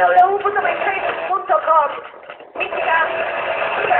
www.mainstream.com Mística.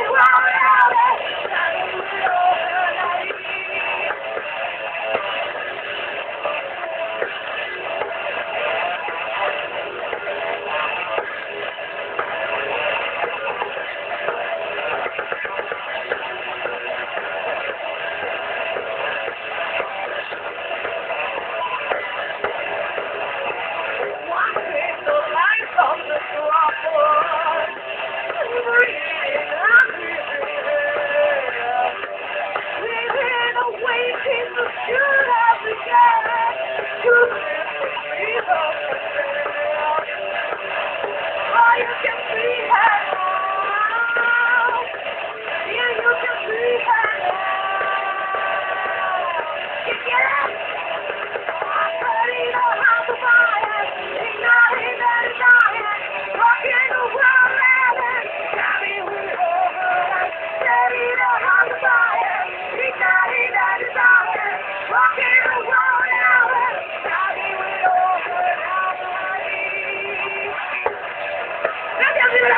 ¡Tenemos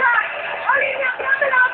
a Olivia Campbell!